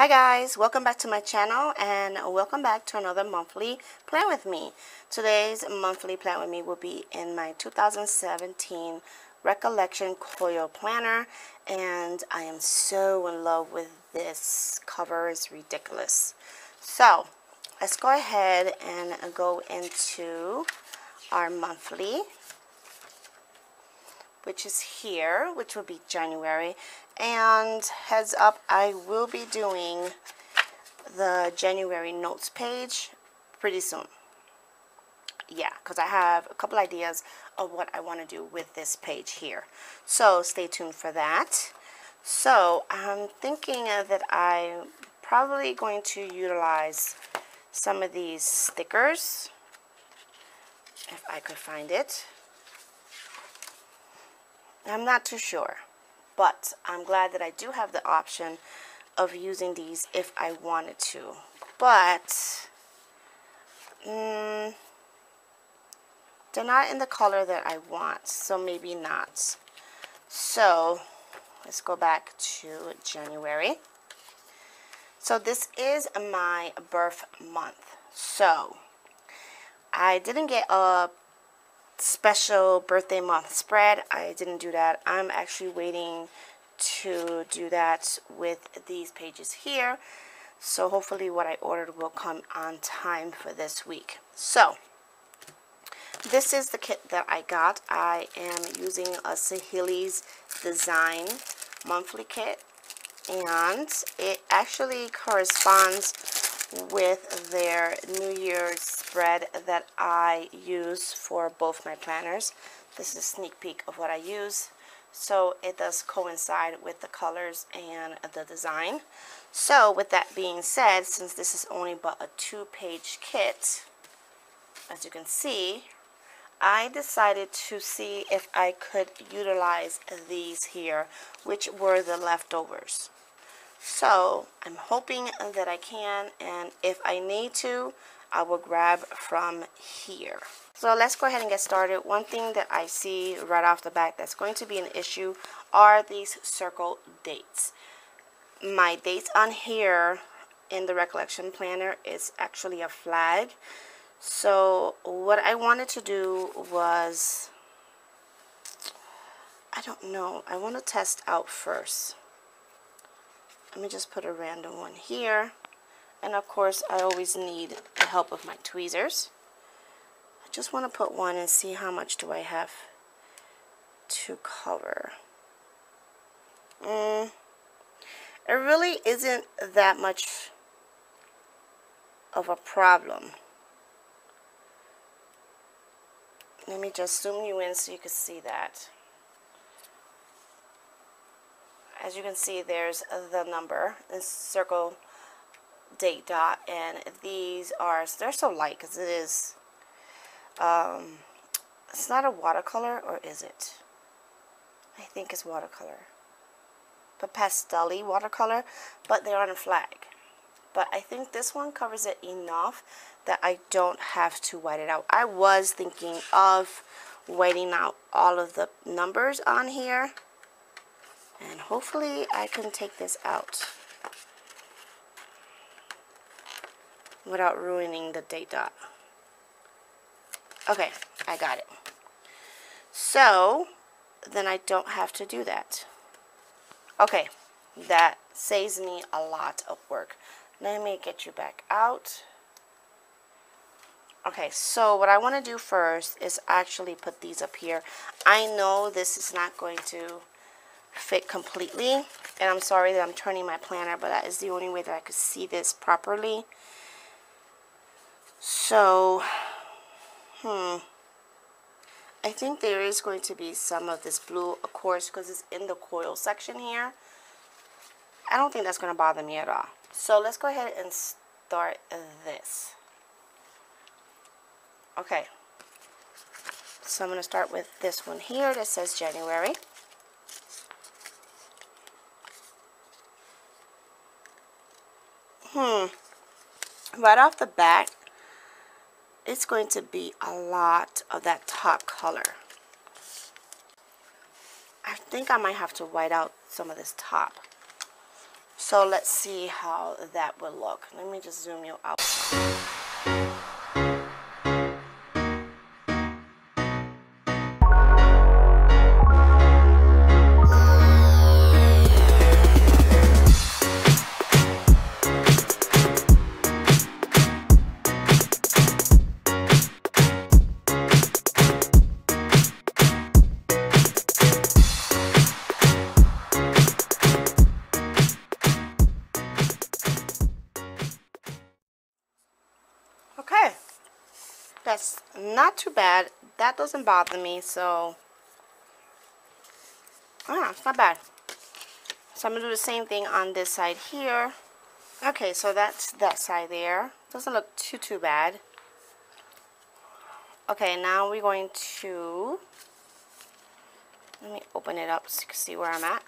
Hi guys, welcome back to my channel and welcome back to another monthly plan with me. Today's monthly plan with me will be in my 2017 Recollection Coil Planner and I am so in love with this cover, it's ridiculous. So let's go ahead and go into our monthly which is here, which will be January. And heads up, I will be doing the January notes page pretty soon. Yeah, because I have a couple ideas of what I want to do with this page here. So stay tuned for that. So I'm thinking that I'm probably going to utilize some of these stickers if I could find it. I'm not too sure, but I'm glad that I do have the option of using these if I wanted to. But, mm, they're not in the color that I want, so maybe not. So, let's go back to January. So this is my birth month. So, I didn't get a special birthday month spread. I didn't do that. I'm actually waiting to do that with these pages here. So hopefully what I ordered will come on time for this week. So this is the kit that I got. I am using a Sahilys Design monthly kit and it actually corresponds with their New Year's spread that I use for both my planners. This is a sneak peek of what I use. So it does coincide with the colors and the design. So with that being said, since this is only but a two-page kit, as you can see, I decided to see if I could utilize these here, which were the leftovers. So I'm hoping that I can and if I need to I will grab from here. So let's go ahead and get started. One thing that I see right off the bat that's going to be an issue are these circle dates. My dates on here in the recollection planner is actually a flag. So what I wanted to do was, I don't know, I want to test out first. Let me just put a random one here. And of course, I always need the help of my tweezers. I just want to put one and see how much do I have to cover. Mm, it really isn't that much of a problem. Let me just zoom you in so you can see that as you can see there's the number this circle date dot and these are they're so light because it is um, it's not a watercolor or is it? I think it's watercolor. But pastel watercolor but they're on a flag. But I think this one covers it enough that I don't have to white it out. I was thinking of whiting out all of the numbers on here and hopefully I can take this out without ruining the date dot. Okay, I got it. So, then I don't have to do that. Okay, that saves me a lot of work. Let me get you back out. Okay, so what I want to do first is actually put these up here. I know this is not going to fit completely. And I'm sorry that I'm turning my planner, but that is the only way that I could see this properly. So, hmm. I think there is going to be some of this blue, of course, because it's in the coil section here. I don't think that's going to bother me at all. So let's go ahead and start this. Okay. So I'm going to start with this one here that says January. Hmm. Right off the bat, it's going to be a lot of that top color. I think I might have to white out some of this top. So let's see how that will look. Let me just zoom you out. Too bad. That doesn't bother me, so ah, it's not bad. So I'm gonna do the same thing on this side here. Okay, so that's that side there. Doesn't look too too bad. Okay, now we're going to let me open it up so you can see where I'm at.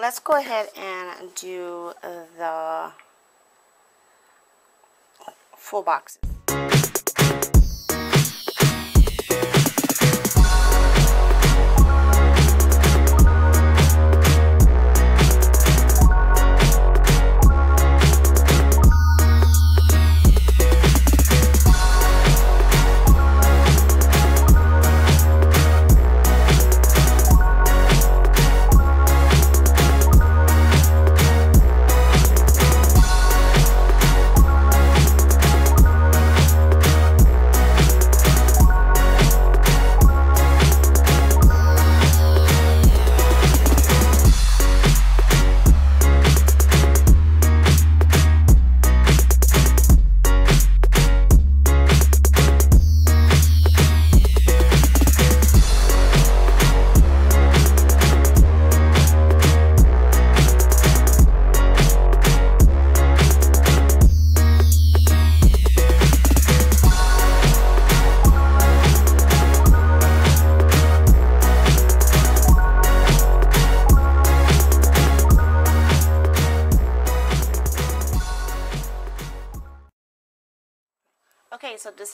Let's go ahead and do the full boxes.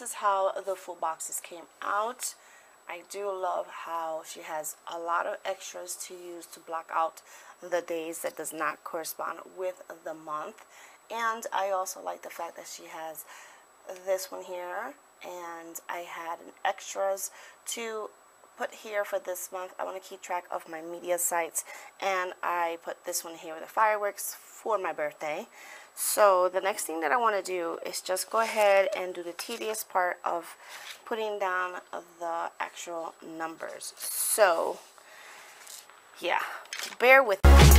Is how the full boxes came out. I do love how she has a lot of extras to use to block out the days that does not correspond with the month. And I also like the fact that she has this one here and I had an extras to put here for this month. I want to keep track of my media sites and I put this one here with the fireworks for my birthday. So the next thing that I want to do is just go ahead and do the tedious part of putting down the actual numbers. So yeah, bear with me.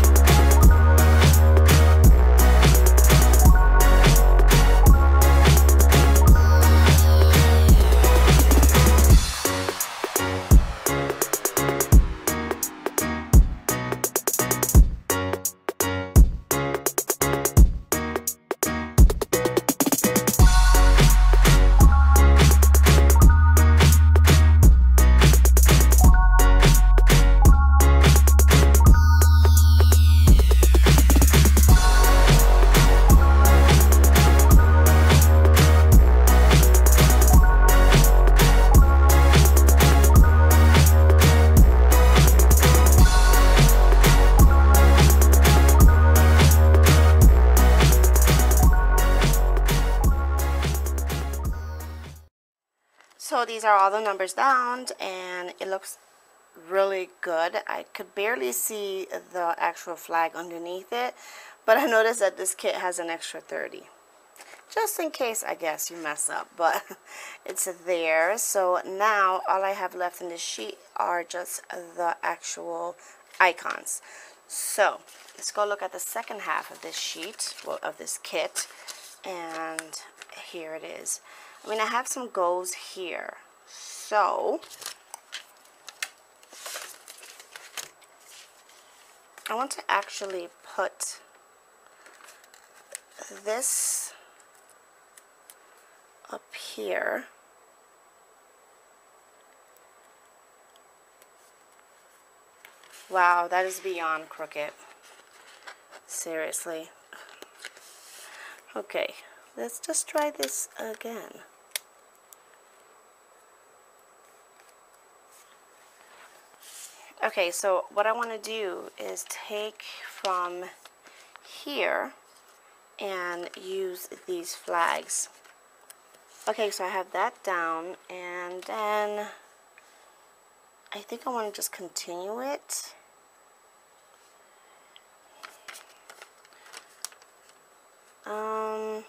So these are all the numbers down and it looks really good. I could barely see the actual flag underneath it, but I noticed that this kit has an extra 30. Just in case, I guess, you mess up, but it's there. So now all I have left in this sheet are just the actual icons. So let's go look at the second half of this sheet, well, of this kit, and here it is. I mean, I have some goals here. So, I want to actually put this up here. Wow, that is beyond crooked. Seriously. Okay, let's just try this again. Okay, so what I want to do is take from here and use these flags. Okay, so I have that down and then I think I want to just continue it. Um,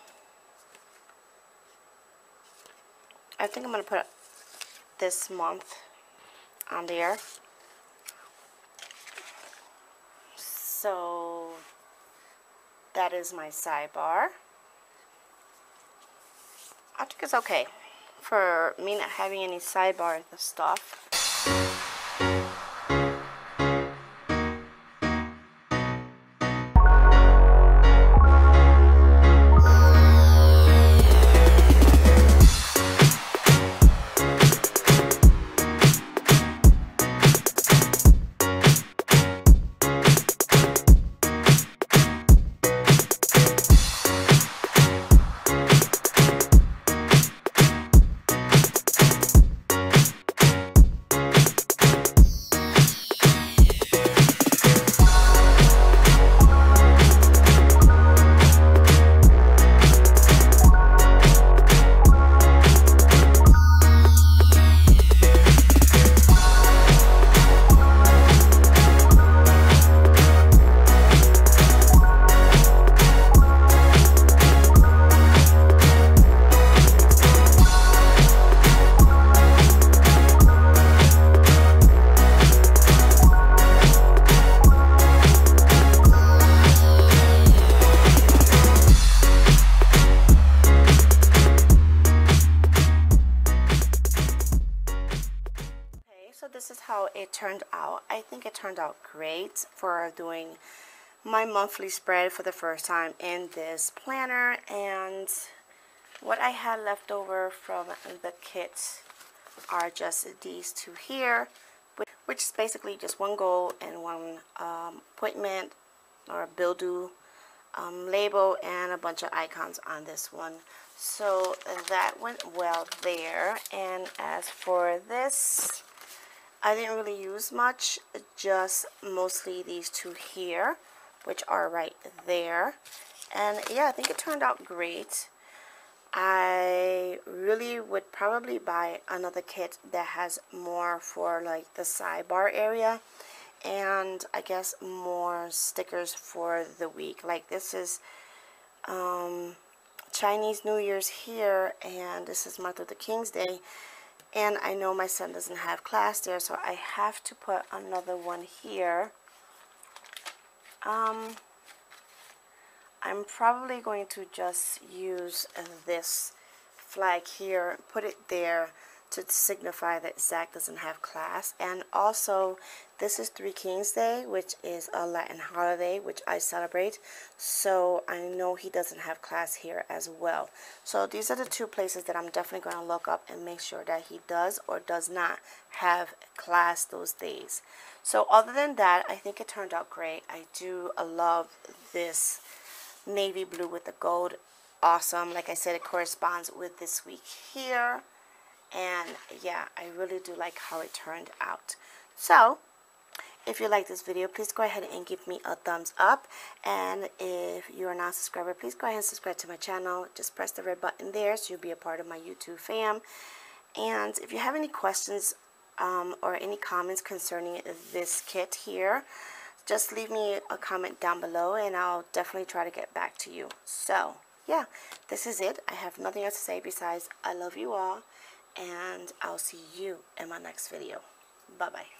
I think I'm going to put this month on there. So that is my sidebar. I think it's okay for me not having any sidebar stuff. Turned out great for doing my monthly spread for the first time in this planner. And what I had left over from the kit are just these two here which is basically just one goal and one um, appointment or bill due um, label and a bunch of icons on this one. So that went well there. And as for this I didn't really use much, just mostly these two here, which are right there. And yeah, I think it turned out great. I really would probably buy another kit that has more for like the sidebar area and I guess more stickers for the week. Like this is um, Chinese New Year's here and this is Martin Luther King's Day and I know my son doesn't have class there so I have to put another one here. Um, I'm probably going to just use this flag here put it there to signify that Zach doesn't have class. And also, this is Three Kings Day, which is a Latin holiday, which I celebrate. So I know he doesn't have class here as well. So these are the two places that I'm definitely going to look up and make sure that he does or does not have class those days. So other than that, I think it turned out great. I do love this navy blue with the gold. Awesome. Like I said, it corresponds with this week here and yeah I really do like how it turned out. So if you like this video please go ahead and give me a thumbs up. And if you're not a subscriber please go ahead and subscribe to my channel. Just press the red button there so you'll be a part of my YouTube fam. And if you have any questions um, or any comments concerning this kit here just leave me a comment down below and I'll definitely try to get back to you. So yeah this is it. I have nothing else to say besides I love you all and I'll see you in my next video. Bye-bye.